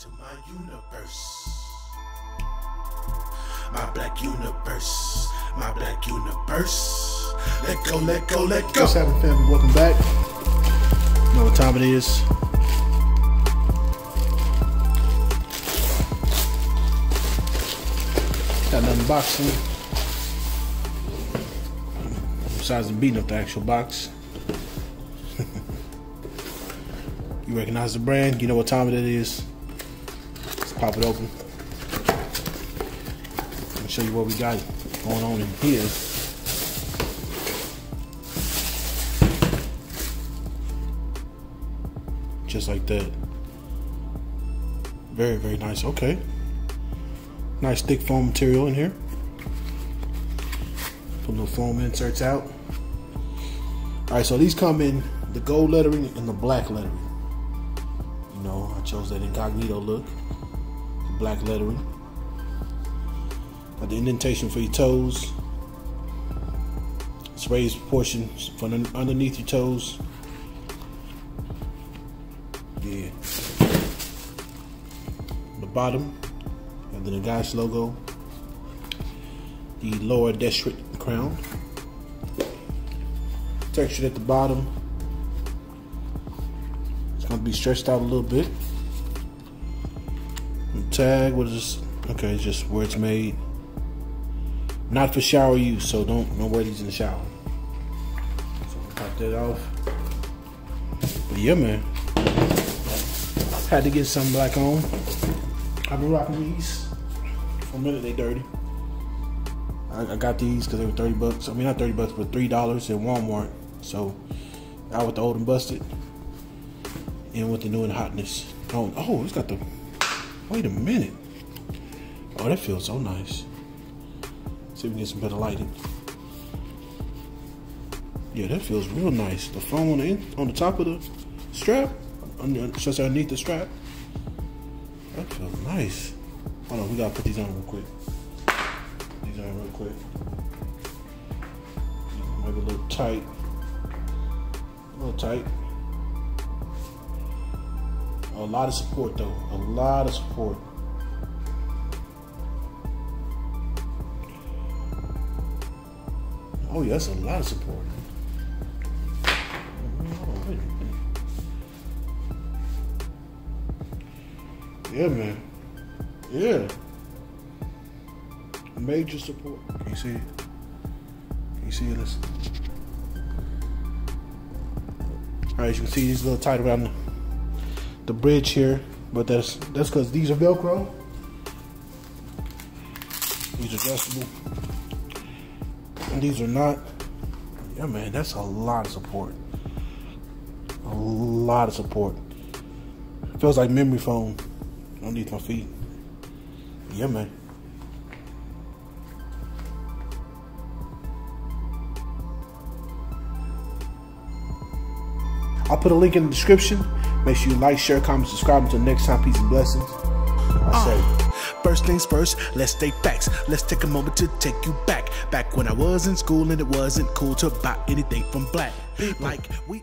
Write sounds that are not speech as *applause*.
to my universe. My black universe. My black universe. Let go, let go, let go. What's happening, family? Welcome back. You know what time it is. Got an unboxing. Besides beating up the actual box. *laughs* you recognize the brand, you know what time it is. Pop it open. And show you what we got going on in here. just like that. Very, very nice. Okay. Nice thick foam material in here. Put little foam inserts out. Alright, so these come in the gold lettering and the black lettering. You know, I chose that incognito look. Black lettering. The indentation for your toes. It's raised portion from underneath your toes yeah. The bottom, and then the Negash logo. The lower district crown. Textured at the bottom. It's gonna be stretched out a little bit. Tag, this? Okay, it's just where it's made. Not for shower use, so don't don't wear these in the shower. So pop that off. But yeah, man. Had to get some black on. I've been rocking these. For a minute, they dirty. I, I got these because they were 30 bucks. I mean, not 30 bucks, but $3 at Walmart. So, out with the old and busted. And with the new and hotness. Oh, oh, it's got the. Wait a minute. Oh, that feels so nice. See if we can get some better lighting. Yeah, that feels real nice. The foam on the on the top of the strap under, just underneath the strap. That feels nice. Hold on, we gotta put these on real quick. These on real quick. Maybe a little tight. A little tight. A lot of support though. A lot of support. Oh yeah, that's a lot of support. Yeah, man. Yeah. Major support. Can you see it? Can you see this? Alright, you can see these little tight around the, the bridge here, but that's that's because these are Velcro. These are adjustable. And these are not. Yeah, man, that's a lot of support. A lot of support. feels like memory foam underneath my feet. Yeah, man. I'll put a link in the description. Make sure you like, share, comment, subscribe. Until next time, peace and blessings. I say. Uh, First things first, let's stay facts. Let's take a moment to take you back. Back when I was in school and it wasn't cool to buy anything from black. Like we